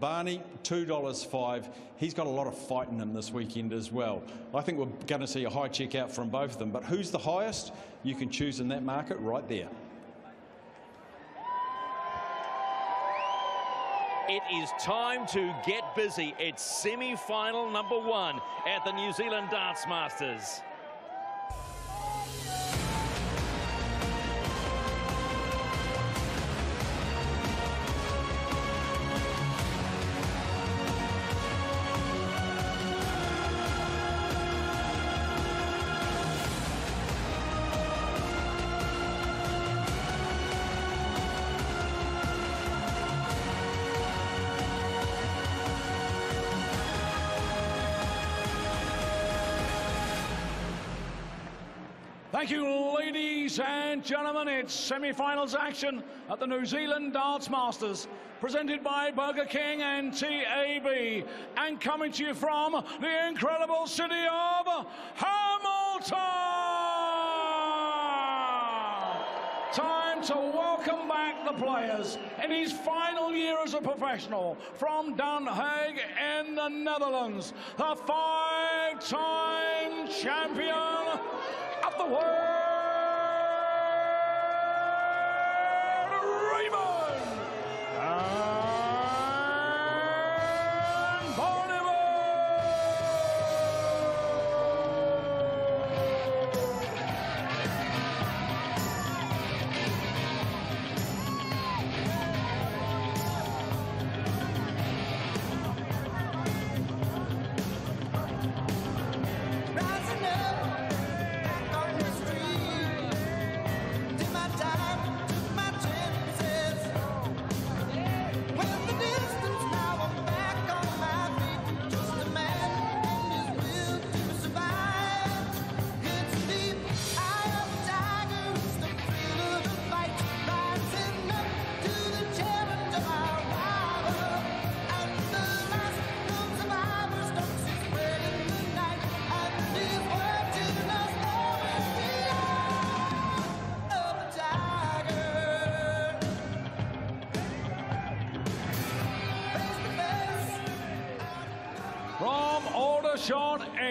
Barney, $2.05. He's got a lot of fight in him this weekend as well. I think we're going to see a high check out from both of them. But who's the highest? You can choose in that market right there. It is time to get busy. It's semi-final number one at the New Zealand Darts Masters. Ladies and gentlemen. It's semi-finals action at the New Zealand Darts Masters, presented by Burger King and TAB, and coming to you from the incredible city of Hamilton. Time to welcome back the players in his final year as a professional from Den Haag in the Netherlands, the five-time champion of the world,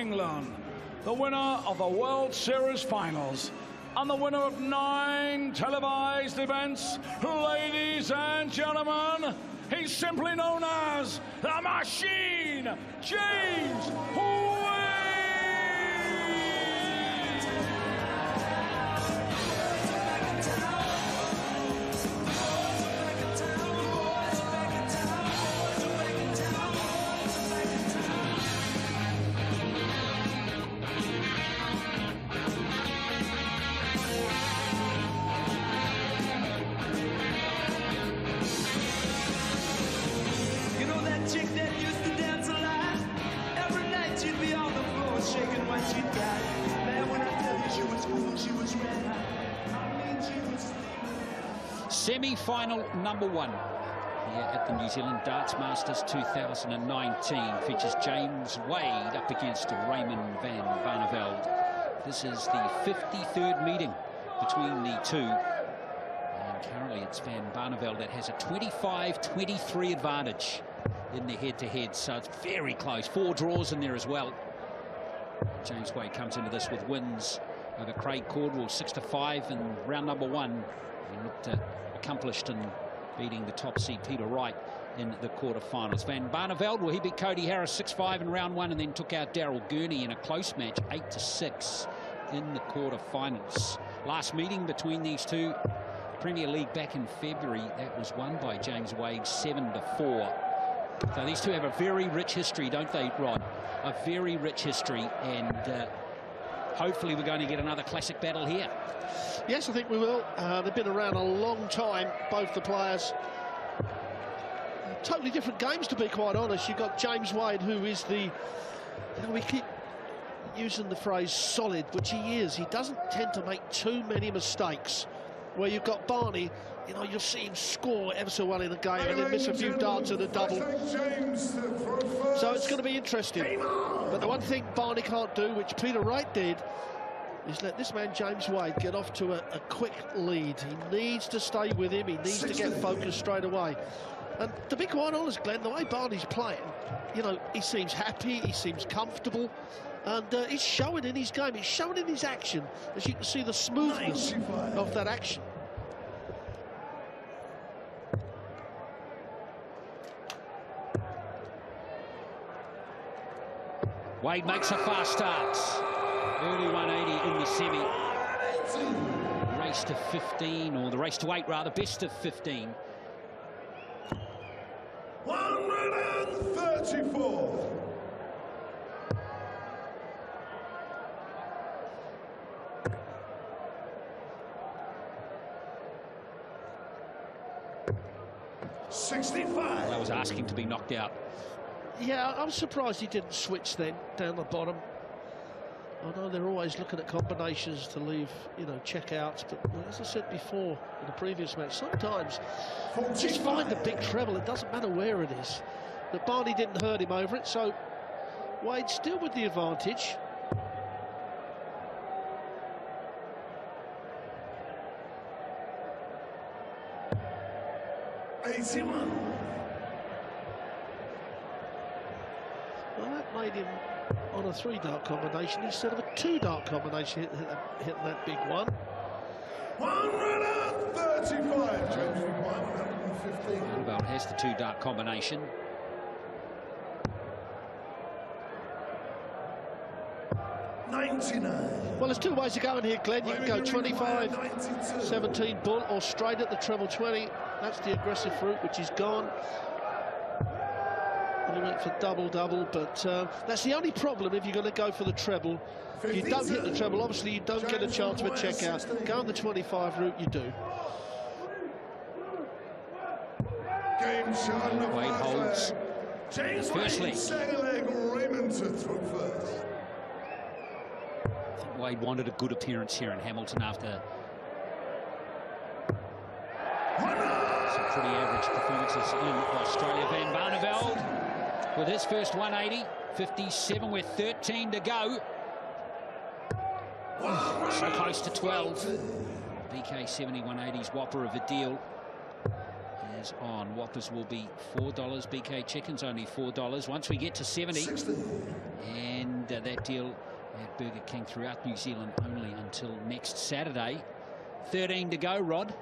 England, the winner of the World Series Finals and the winner of nine televised events, ladies and gentlemen, he's simply known as the Machine, James Wade. Semi-final number one here at the New Zealand Darts Masters 2019 features James Wade up against Raymond van Barneveld. This is the 53rd meeting between the two. And currently it's Van Barneveld that has a 25-23 advantage in the head-to-head, so it's very close. Four draws in there as well. James Wade comes into this with wins over Craig Caldwell, 6 to 5 in round number one. Accomplished in beating the top seed Peter Wright in the quarterfinals. Van Barneveld, will he beat Cody Harris 6-5 in round one and then took out Daryl Gurney in a close match, 8 to 6 in the quarterfinals. Last meeting between these two, Premier League back in February, that was won by James Wade 7 to 4. So these two have a very rich history, don't they, Rod? A very rich history, and uh, hopefully we're going to get another classic battle here. Yes, I think we will. Uh, they've been around a long time, both the players. Totally different games, to be quite honest. You've got James Wade, who is the... You know, we keep using the phrase solid, which he is. He doesn't tend to make too many mistakes. Where you've got Barney, you know, you'll see him score ever so well in a game and then miss a few darts in a double. So it's going to be interesting. But the one thing Barney can't do, which Peter Wright did, is let this man James Wade get off to a, a quick lead. He needs to stay with him. He needs to get focused straight away. And to be quite honest, Glenn, the way Barney's playing, you know, he seems happy, he seems comfortable, and uh, he's showing in his game, he's showing in his action, as you can see the smoothness of that action. Wade makes a fast start. Early 180 in the semi. Race to 15, or the race to 8 rather, best of 15. 134. Sixty-five. I was asking to be knocked out. Yeah, I'm surprised he didn't switch then down the bottom. I know they're always looking at combinations to leave, you know, checkouts, but as I said before in the previous match, sometimes just find a big treble. It doesn't matter where it is. But Barney didn't hurt him over it, so Wade still with the advantage. Eighty-one. Well, that made him on a three dart combination instead of a two dart combination, hit, hit, that- hitting that big one. One hundred and thirty-five. James with one hundred and fifteen. Roundabout has the two dart combination. Well, there's two ways of going here, Glenn. You can go 25, 17 bull or straight at the treble 20. That's the aggressive route, which is gone. And he went for double double, but uh, that's the only problem if you're going to go for the treble. If you don't hit the treble, obviously you don't get a chance of a checkout. Go on the 25 route, you do. Game shot on the Wade far holds. James first Wade, leg. second leg, Raymond to throw first. Wade wanted a good appearance here in Hamilton after some pretty average performances in Australia. Van Barneveld with his first 180, 57 with 13 to go. So close to 12. BK 70 180's Whopper of a deal is on. Whoppers will be $4. BK chickens only $4. Once we get to 70, and uh, that deal at Burger King throughout New Zealand only until next Saturday. 13 to go, Rod.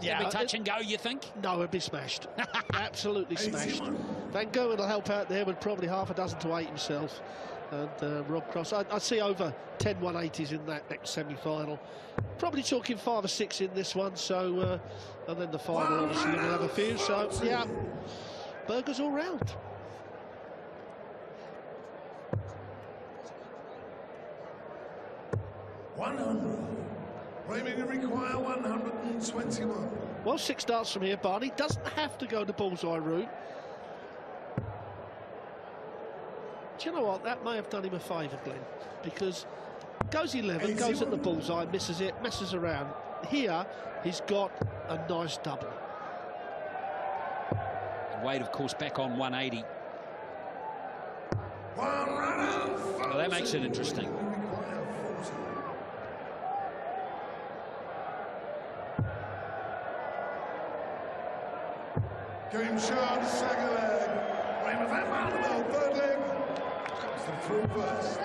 Yeah, Yeah, touch it- and go, you think? No, it'd be smashed. Absolutely smashed. 81. Van Gerwen will help out there with probably half a dozen to eight himself. And uh, Rob Cross, I, I see over 10 180s in that next semi-final. Probably talking five or six in this one, so uh, and then the final obviously will have a few. So yeah, burgers all round. One hundred. Raymond you require one hundred and twenty-one. Well, six darts from here, Barney doesn't have to go the bullseye route. Do you know what? That may have done him a favour, Glenn, because goes 11, goes at the bullseye, misses it, messes around. Here, he's got a nice double. Wade, of course, back on 180. One hundred. Well, that makes it interesting. Comes to throw first.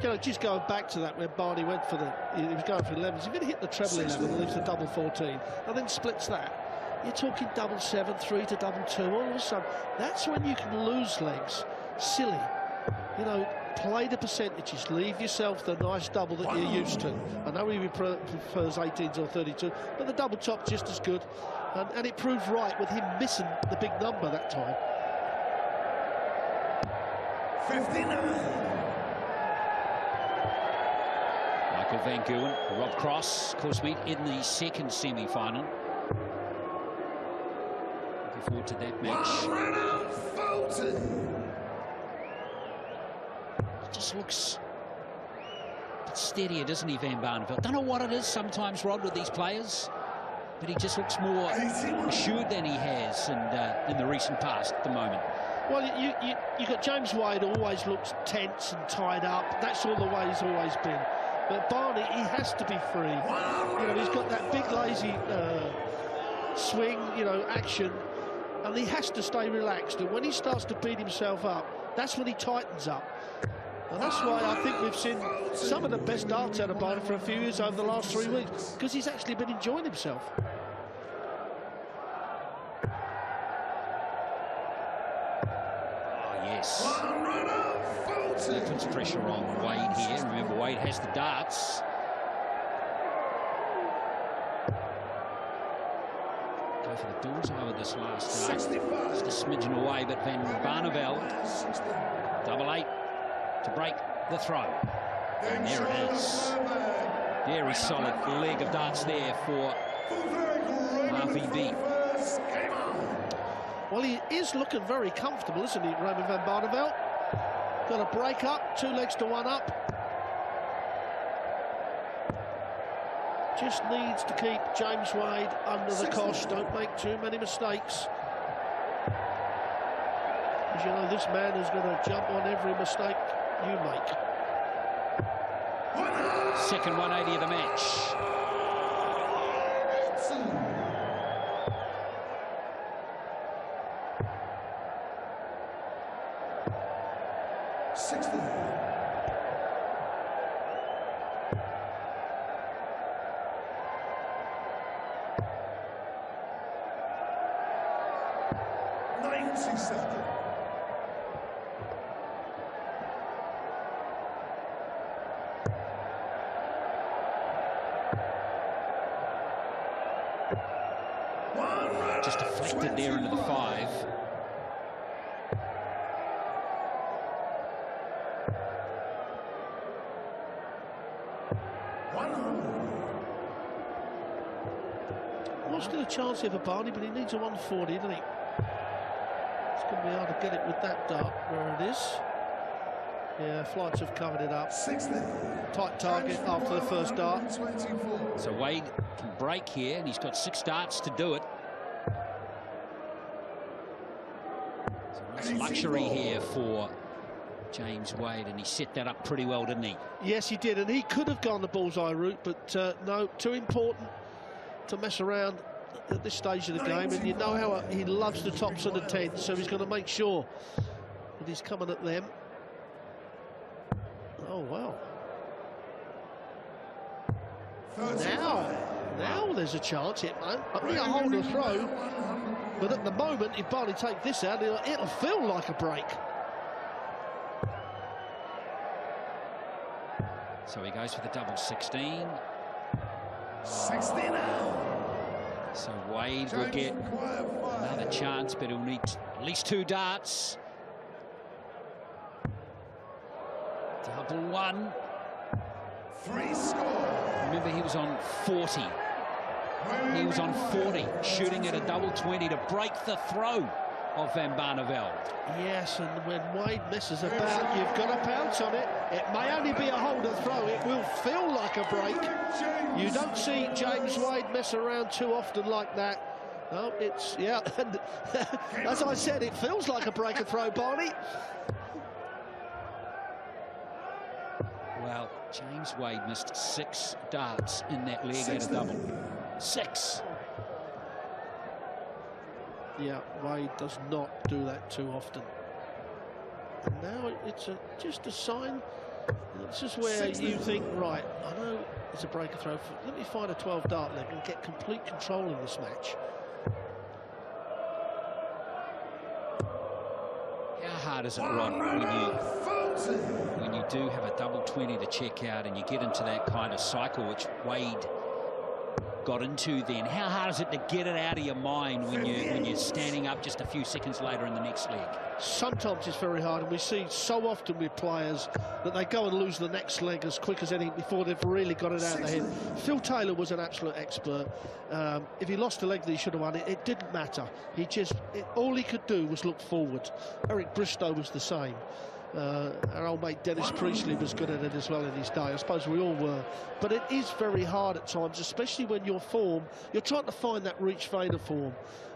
You know, just going back to that where Barney went for the, he was going for 11s. If he hit the treble 11 and leaves the double 14 and then splits that, you're talking double 7, 3 to double 2. All of a sudden, that's when you can lose legs. Silly. You know, play the percentages. Leave yourself the nice double that you're used to. I know he pre- prefers 18s or 32, but the double top just as good. And, and it proved right with him missing the big number that time. 59. Michael Van Gerwen, Rob Cross, of course, meet in the second semi-final. Looking forward to that match. 140. Just looks steadier, doesn't he, Van Barneveld? Don't know what it is sometimes, Rod, with these players, but he just looks more assured than he has in, uh, in the recent past at the moment. Well, you, you you got James Wade always looks tense and tied up. That's all the way he's always been. But Barney, he has to be free. You know, he's got that big lazy uh, swing, you know, action, and he has to stay relaxed. And when he starts to beat himself up, that's when he tightens up. And that's why I think we've seen some of the best darts out of Barney for a few years over the last three weeks, because he's actually been enjoying himself. Oh, yes. He puts pressure on Wade here. Remember, Wade has the darts. Go for the bullseye with this last dart. Just a smidgen away, but Van Barneveld, double eight to break the throw. And there it is. Very solid leg of darts there for RVB. Well, he is looking very comfortable, isn't he, Raymond van Barneveld? Got a break up, two legs to one up. Just needs to keep James Wade under the cosh. Don't make too many mistakes. As you know this man is going to jump on every mistake you make. Second 180 of the match. Sixty. Ninety still a chance here for Barney, but he needs a 140, doesn't he? It's going to be hard to get it with that dart where it is. Yeah, flights have covered it up. Sixty. Tight target after the first dart. Twenty-four. So Wade can break here, and he's got six darts to do it. So nice luxury here for James Wade, and he set that up pretty well, didn't he? Yes, he did, and he could have gone the bullseye route, but uh, no, too important to mess around at this stage of the game. And you know how he loves the tops of the tens, so he's going to make sure that he's coming at them. Oh well. Now, now there's a chance. It might be a hold or throw, but at the moment, if Barney take this out, it'll, it'll feel like a break. So he goes for the double 16. Sixty now. So Wade will get another chance, but he'll need at least two darts. Double one. Three score. Remember, he was on 40. He was on 40, shooting at a double 20 to break the throw of Van Barneveld. Yes, and when Wade messes about, you've got to pounce on it. It may only be a hold or throw. It will feel like a break. You don't see James Wade mess around too often like that. No, it's, yeah, and as I said, it feels like a break and throw, Barney. Well, James Wade missed six darts in that leg at a double. Six. Yeah, Wade does not do that too often. And now it's a, just a sign. This is where you think, right, I know it's a break and throw. Let me find a 12 dart leg and get complete control in this match. How hard is it, Rod, when you when you do have a double 20 to check out and you get into that kind of cycle, which Wade got into then? How hard is it to get it out of your mind when you when you're standing up just a few seconds later in the next leg? Sometimes it's very hard, and we see so often with players that they go and lose the next leg as quick as anything before they've really got it out of their head. Phil Taylor was an absolute expert. Um, if he lost a leg that he should have won, it, it didn't matter. He just it, all he could do was look forward. Eric Bristow was the same. Uh, our old mate Dennis Priestley was good at it as well in his day. I suppose we all were. But it is very hard at times, especially when your form, you're trying to find that reach fader form,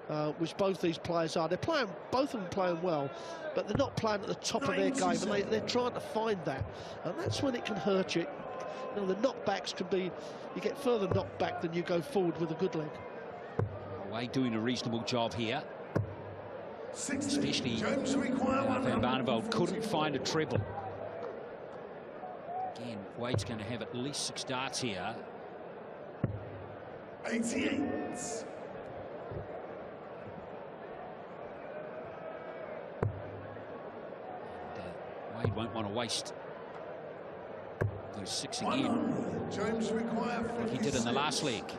uh, which both these players are. They're playing, both of them playing well, but they're not playing at the top of their game, and they, they're trying to find that. And that's when it can hurt you. You know, the knockbacks can be, you get further knocked back than you go forward with a good leg. Wade doing a reasonable job here. 60. Especially James require Van Barneveld couldn't find a treble. Again, Wade's going to have at least six darts here. 88. Uh, Wade won't want to waste those six again, James require like he did in the last 56. leg.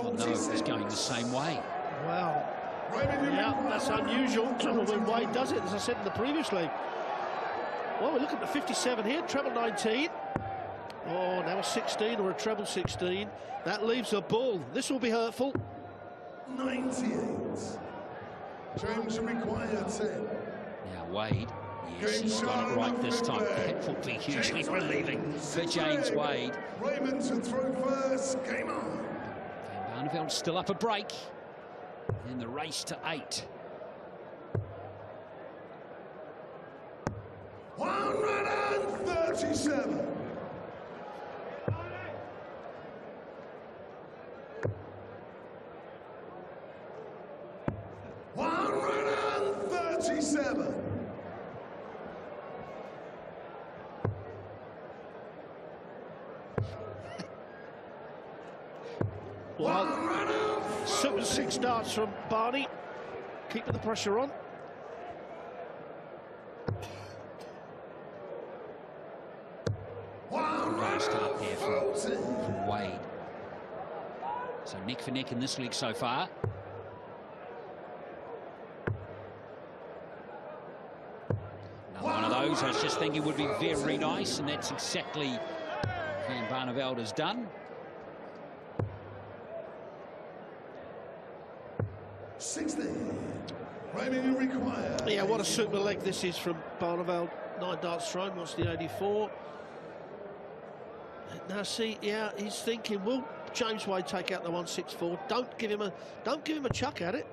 Oh no, he's going the same way. Wow. Yeah, that's unusual when Wade does it, as I said in the previous league. Well, we're looking at 57 here, treble 19. Oh, now a 16 or a treble 16. That leaves a ball. This will be hurtful. 98. James required 10. Now Wade, yes, he's got it right this time. That will be hugely relieving for James Wade. Raymond to throw first. Game on. Anvil still up a break in the race to eight. 137. Starts from Barney. Keeping the pressure on. From, from Wade. So neck for neck in this league so far. Another one of those I was just thinking would be very nice, and that's exactly Van Barneveld has done. Raymond, you require. Yeah, what a super leg this is from Barneveld. Nine darts thrown, what's the 84? Now see, yeah, he's thinking, will James Wade take out the 164? Don't give him a don't give him a chuck at it.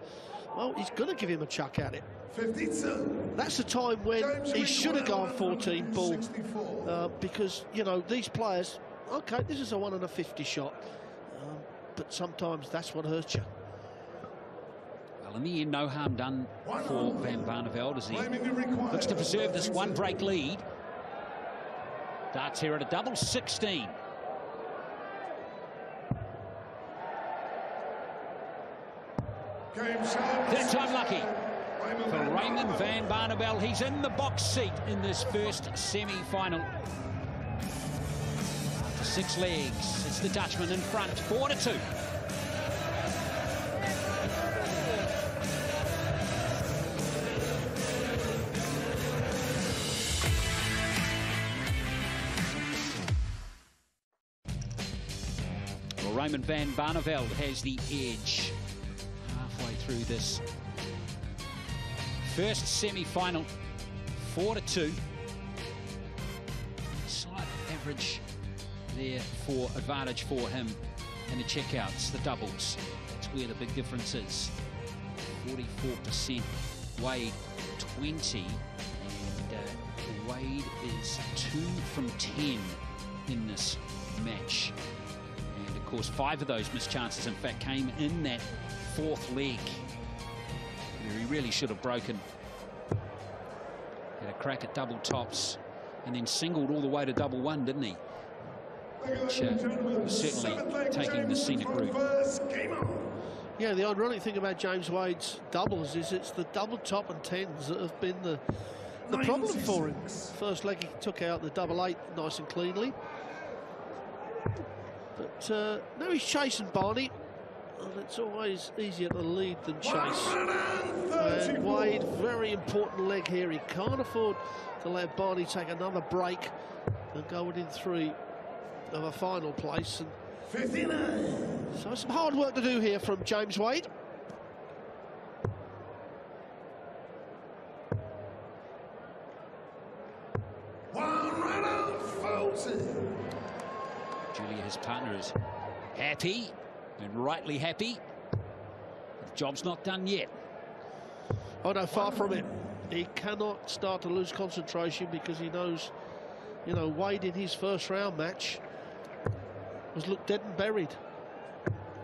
Well, he's gonna give him a chuck at it. Fifty-two. That's the time when James he should have gone 14 bull. 164. Uh, because you know these players, okay, this is a one and a 50 shot, um, but sometimes that's what hurts you. In the end, no harm done for Van Barneveld as he Raymond, you require. looks to preserve this one break lead. Darts here at a double 16. Game shot. Third time lucky for Van Raymond Van Barneveld. He's in the box seat in this first semi-final. After six legs, it's the Dutchman in front, four to two. Van Barneveld has the edge halfway through this first semi-final, four to two. Slight average there for advantage for him in the checkouts, the doubles. That's where the big difference is. 44% Wade 20 and uh, Wade is two from 10 in this match. And course, five of those missed chances, in fact, came in that fourth leg where he really should have broken. Had a crack at double tops and then singled all the way to double one, didn't he? Which uh, was certainly taking the scenic route. First game on. Yeah, the ironic thing about James Wade's doubles is it's the double top and tens that have been the the problem for him. First leg he took out the double eight nice and cleanly. But uh, now he's chasing Barney. And it's always easier to lead than chase. And Wade, very important leg here. He can't afford to let Barney take another break and go within three of a final place. And 59. so some hard work to do here from James Wade. One runner, forty. Julia, his partner, is happy and rightly happy. The job's not done yet. Oh no, far from it. He cannot start to lose concentration because he knows You know, Wade in his first round match was looked dead and buried.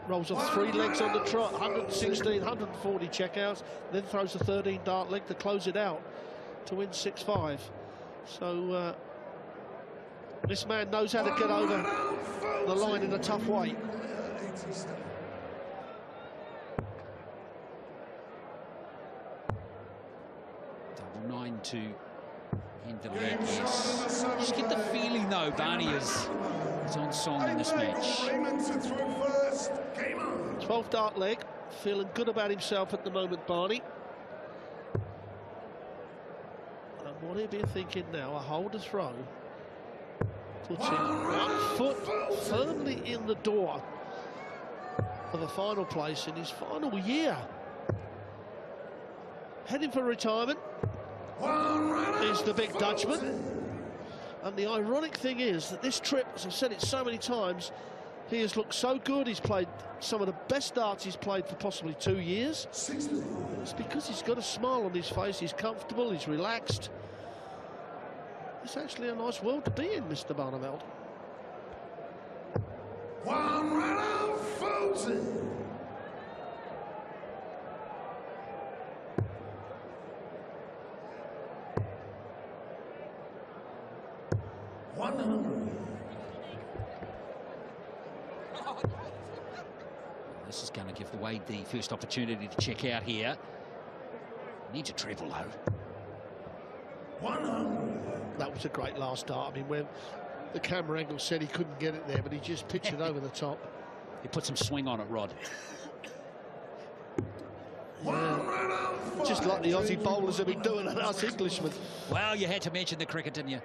Rolls off three legs on the trot, 116, 140 checkouts, then throws a 13 dart leg to close it out to win 6-5. So uh, this man knows how to get over the line in a tough way. Double nine to end the leg. Yes. Just get the feeling though, Barney is, is on song in this match. Raymond to throw first. Game on. 12 dart leg, feeling good about himself at the moment, Barney. And what he'll be thinking now, a hold a throw. Puts in one foot firmly in the door for the final place in his final year. Heading for retirement is the big Dutchman. And the ironic thing is that this trip, as I've said it so many times, he has looked so good. He's played some of the best darts he's played for possibly two years. It's because he's got a smile on his face. He's comfortable. He's relaxed. It's actually a nice world to be in, Mr. Barneveld. One runner, Fulton. One hundred. This is going to give the Wade the first opportunity to check out here. Needs a treble though. One hundred. That was a great last dart. I mean, when the camera angle said he couldn't get it there, but he just pitched it over the top. He put some swing on it, Rod. Just like the Aussie bowlers have been doing at us Englishmen. Well, you had to mention the cricket, didn't you?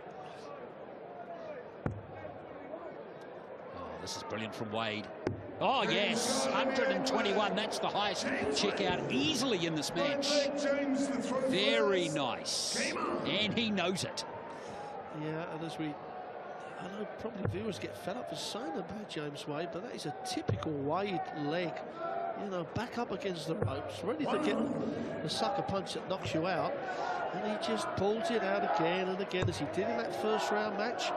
Oh, this is brilliant from Wade. Oh, yes, 121. That's the highest check out easily in this match. James to throw Very nice. And he knows it. Yeah, and as we, I know probably viewers get fed up for saying about James Wade, but that is a typical Wade leg. You know, back up against the ropes, ready to get the sucker punch that knocks you out. And he just pulls it out again and again, as he did in that first round match.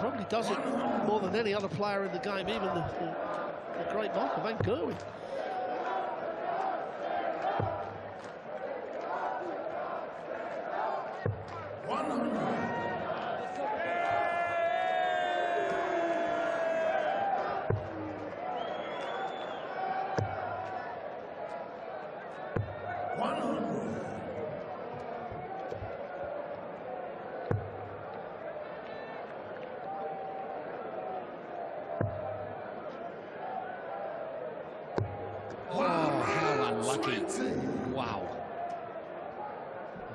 Probably does it more than any other player in the game, even the, the, the great Michael Van Gerwen. Lucky! Wow.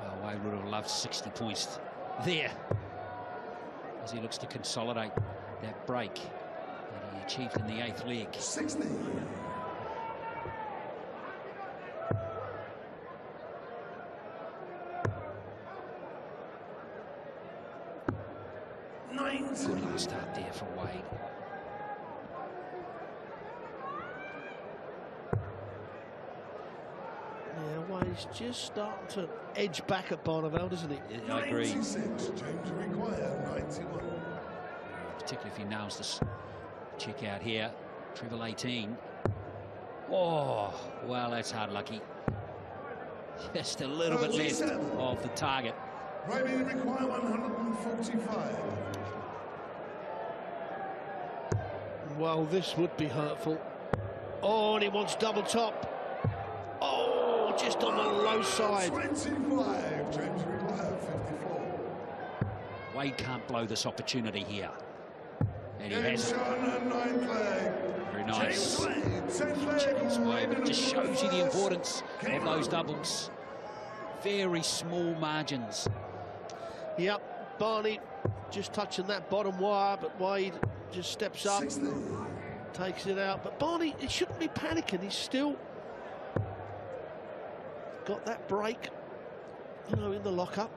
Oh, I would have loved 60 points there as he looks to consolidate that break that he achieved in the eighth leg. 60. Edge back at Barneveld, isn't he? I agree, 96. James required 91. Uh, particularly if he nails this check out here. Treble 18. Oh, well, that's hard lucky. Just a little bit left of the target. Raymond require 145. Well, this would be hurtful. Oh, and he wants double top. Just on the low side. 25. James required 54. Wade can't blow this opportunity here. And he has it. Sean and ninth leg. Very nice. James Wade, tenth leg. Channels away, but it just shows you the importance of those doubles. Very small margins. Yep, Barney just touching that bottom wire, but Wade just steps up, 60. takes it out. But Barney, he shouldn't be panicking. He's still got that break, you know, in the lockup.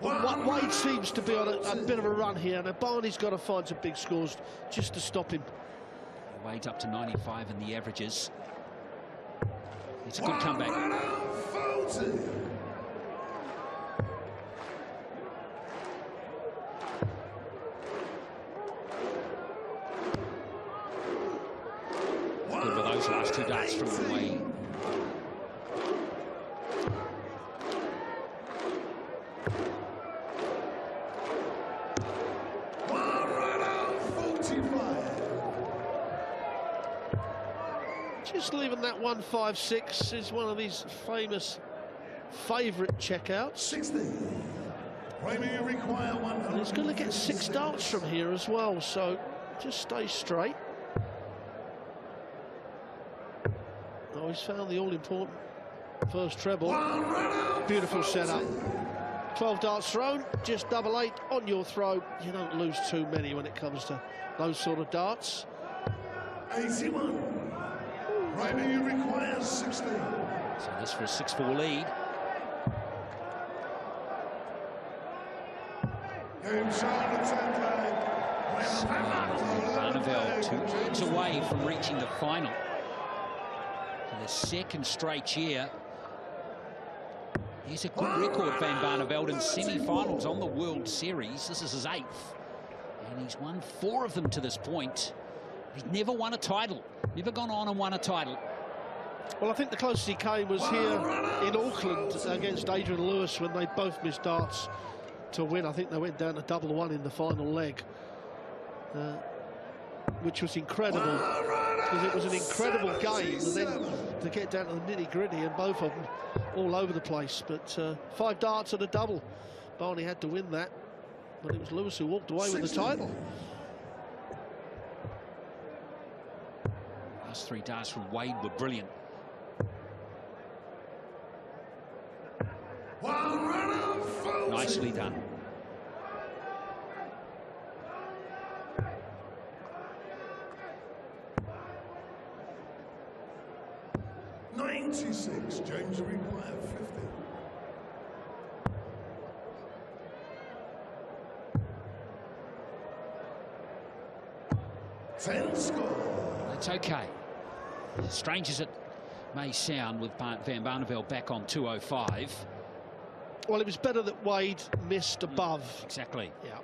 But Wa- Wade seems to be on a, a bit of a run here. Now Barney's got to find some big scores just to stop him. Wade's up to 95 in the averages. It's a good comeback. Fulton. Those last two darts from away. One runner, 45. Just leaving that 156 is one of these famous favourite checkouts. 60. Raymond, you require 100. And he's going to get six darts from here as well, so just stay straight. Oh, he's found the all-important first treble. Beautiful 40. setup. 12 darts thrown, just double eight on your throw. You don't lose too many when it comes to those sort of darts. 81. Raymond, you require 60. So this for a 6-4 lead. Game shot, the 10th two games away from reaching the final. For the second straight year. He's a good record, Van Barneveld, in semi-finals on the World Series. This is his eighth. And he's won four of them to this point. He's never won a title. Never gone on and won a title. Well, I think the closest he came was here in Auckland against Adrian Lewis when they both missed darts to win. I think they went down to double one in the final leg, uh, which was incredible because it was an incredible game. And then to get down to the nitty gritty and both of them all over the place. But uh, five darts and a double. Barney had to win that, but it was Lewis who walked away with the title. Last three darts from Wade were brilliant. One runner, 40. Nicely done. Ninety-six. James require 50. Ten score. That's okay. Strange as it may sound with Van Barneveld back on 205. Well, it was better that Wade missed mm, above. Exactly. Yeah.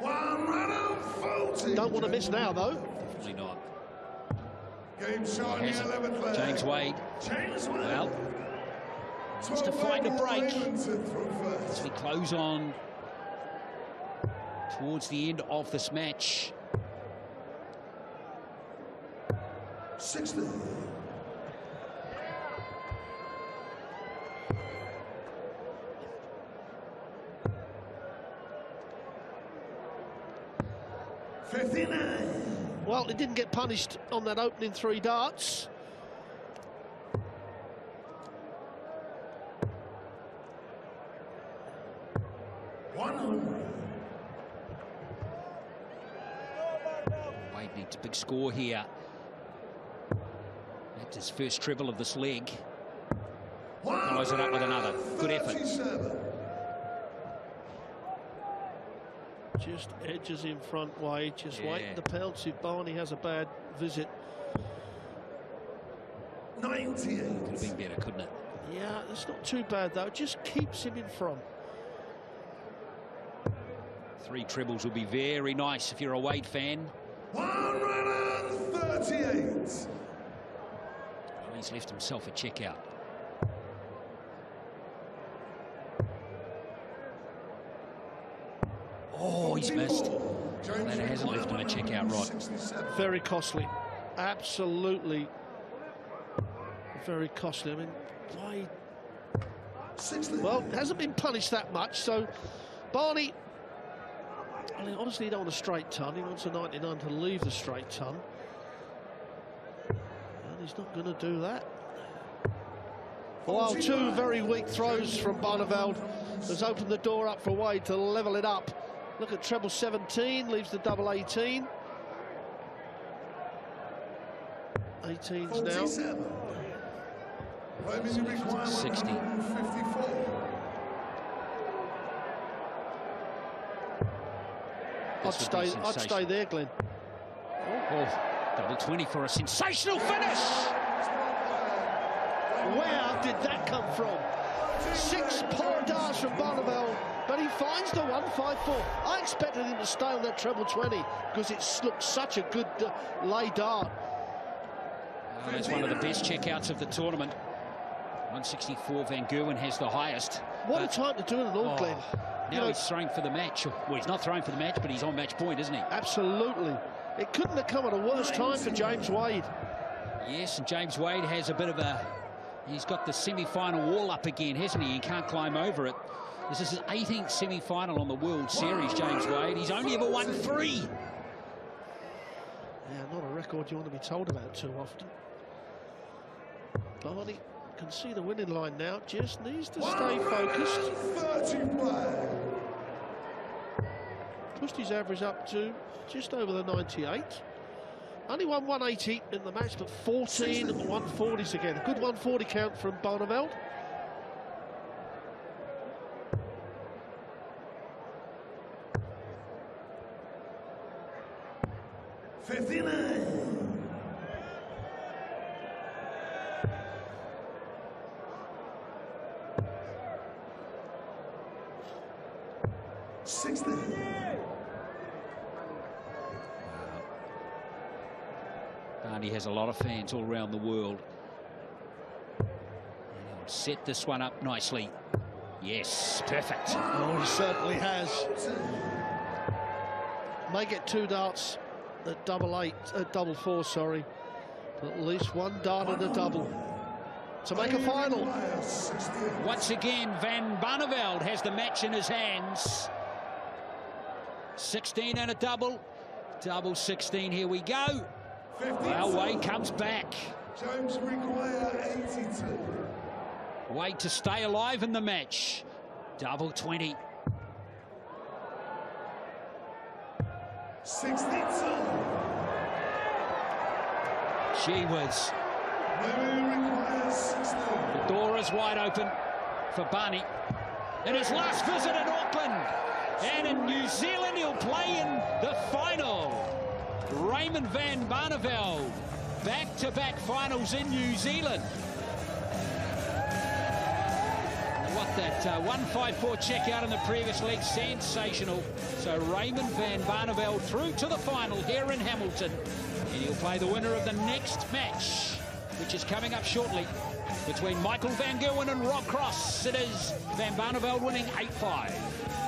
One runner, 40. Don't want to miss now, though. Definitely not. Game shot, the 11th leg. James Wade. James Wade. Well, wants to find a break. As we close on towards the end of this match. 60. Fifty-nine. Well, it didn't get punished on that opening three darts. One hundred. Wade needs a big score here. That's his first treble of this leg. Follows it up with another. Good effort. Just edges in front, Wade. Just Yeah. waiting to pounce if Barney has a bad visit. 98. Could have been better, couldn't it? Yeah, it's not too bad, though. It just keeps him in front. Three trebles would be very nice if you're a Wade fan. One runner, 38. Well, he's left himself a check out. Oh, he's missed. James That hasn't left him a check out, Rod. 67. Very costly. Absolutely very costly. I mean, why? Well, hasn't been punished that much, so Barney, I mean, obviously he don't want a straight ton, he wants a 99 to leave the straight ton. He's not going to do that. While two very weak throws from Barneveld has opened the door up for Wade to level it up. Look at treble 17, leaves the double 18. 18s now. 47. Raymond, 60. I'd This would be stay, I'd stay there, Glenn. Oh, double 20 for a sensational finish. Where did that come from? Six poor darts from Barneveld, but he finds the 154. I expected him to stay on that treble 20 because it looked such a good uh, lay dart. That's one of the best checkouts of the tournament. 164, Van Gerwen has the highest. What a time to do it all, Oh, Glenn. You Now know, he's throwing for the match. Well, he's not throwing for the match, but he's on match point, isn't he? absolutely. It couldn't have come at a worse time for James Wade. Yes, and James Wade has a bit of a... He's got the semi-final wall up again, hasn't he? He can't climb over it. This is his 18th semi-final on the World Series, James Wade. He's only ever won three. Yeah, not a record you want to be told about too often. Barney can see the winning line now, just needs to stay focused. 30 flag. Pushed his average up to just over the 98. Only won 180 in the match, but 14 140s again. Good 140 count from Barneveld. Fifty-nine. Has a lot of fans all around the world. Set this one up nicely. Yes, perfect. Oh, he certainly has. May get two darts at double eight, at double four, sorry. But at least one dart at a double to make a final. Once again, Van Barneveld has the match in his hands. 16 and a double. Double 16, here we go. Well, Wade comes back. James require 82. Wade to stay alive in the match. Double 20. 62. She whiz. Women require 60. The door is wide open for Barney. In his last visit in Auckland. And in New Zealand, he'll play in the final. Raymond van Barneveld. Back-to-back finals in New Zealand. What that uh, 154 check out in the previous league, sensational. So Raymond van Barneveld through to the final here in Hamilton. And he'll play the winner of the next match, which is coming up shortly, between Michael Van Gerwen and Rob Cross. It is Van Barneveld winning 8-5.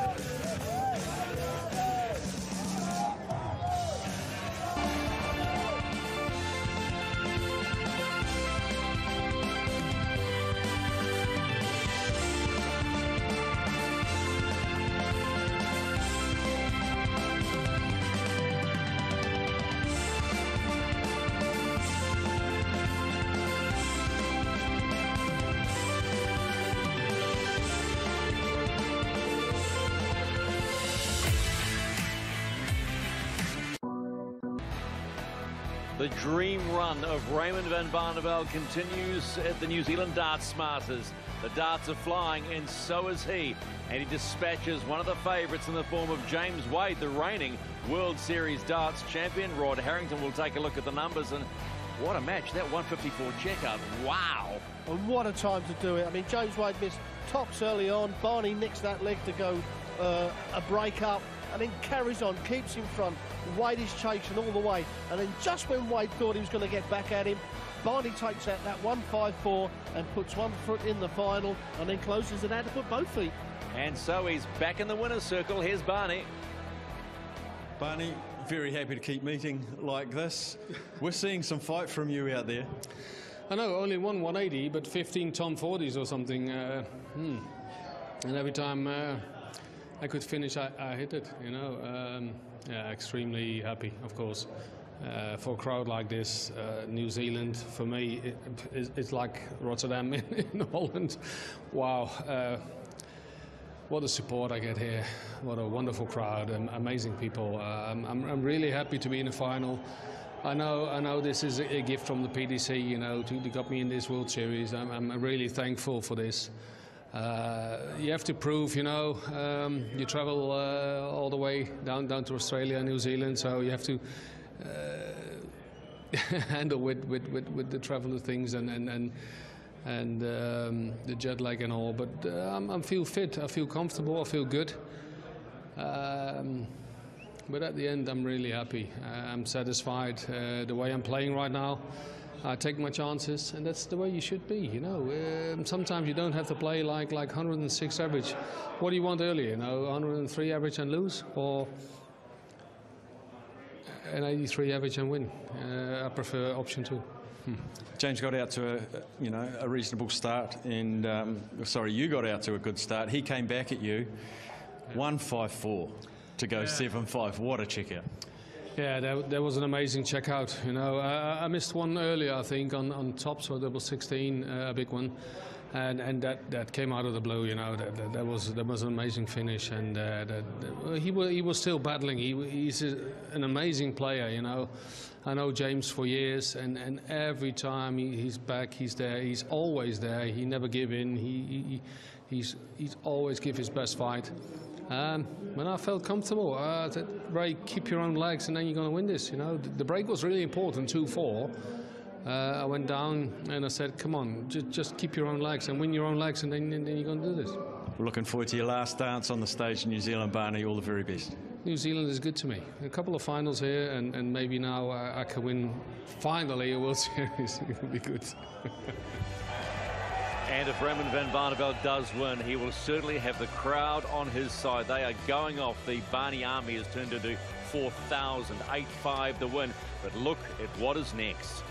The dream run of Raymond van Barneveld continues at the New Zealand Darts Masters. The darts are flying, and so is he. And he dispatches one of the favourites in the form of James Wade, the reigning World Series darts champion. Rod Harrington will take a look at the numbers, and what a match. That 154 checkout. Wow. And what a time to do it. I mean, James Wade missed tops early on. Barney nicks that leg to go uh, a break up and then carries on, keeps in front. Wade is chasing all the way. And then just when Wade thought he was going to get back at him, Barney takes out that 154 and puts one foot in the final and then closes it out to put both feet. And so he's back in the winner's circle. Here's Barney. Barney, very happy to keep meeting like this. We're seeing some fight from you out there. I know, only one 180, but 15 ton 40s or something. Uh, hmm. And every time uh, I could finish, I, I hit it, you know. Um, yeah, extremely happy, of course. Uh, for a crowd like this, uh, New Zealand, for me, it, it's, like Rotterdam in, in Holland. Wow. Uh, what a support I get here. What a wonderful crowd and amazing people. Uh, I'm, I'm, I'm really happy to be in the final. I know, I know this is a, a gift from the PDC, you know, to, to got me in this World Series. I'm, I'm really thankful for this. Uh, you have to prove, you know, um, you travel uh, all the way down down to Australia, New Zealand, so you have to uh, handle with, with, with, with the traveler things and and and, and um, the jet lag and all. But uh, I'm, I feel fit, I feel comfortable, I feel good. Um, but at the end, I'm really happy. Uh, I'm satisfied uh, the way I'm playing right now. I take my chances, and that's the way you should be. You know, um, sometimes you don't have to play like like 106 average. What do you want earlier? You know, 103 average and lose, or an 83 average and win. Uh, I prefer option two. James got out to a, you know, a reasonable start, and um, sorry, you got out to a good start. He came back at you, one five four, to go seven five. What a checkout! Yeah, that, that was an amazing checkout. You know, uh, I missed one earlier, I think, on, on top, so that was 16, uh, a big one, and and that, that came out of the blue. You know, that, that, that was that was an amazing finish, and uh, that, that- he was he was still battling. He he's a, an amazing player. You know, I know James for years, and, and every time he, he's back, he's there. He's always there. He never give in. He, he he's he's always give his best fight. Um, when I felt comfortable, uh, I said, Ray, keep your own legs and then you're going to win this. You know, the, break was really important, 2 4. Uh, I went down and I said, come on, just, just keep your own legs and win your own legs and then, then you're going to do this. We're looking forward to your last dance on the stage in New Zealand, Barney. All the very best. New Zealand is good to me. A couple of finals here and, and maybe now I, I can win finally a World Series. it would be good. And if Raymond van Barneveld does win, he will certainly have the crowd on his side. They are going off. The Barney army has turned into 4,000, 8-5 the win. But look at what is next.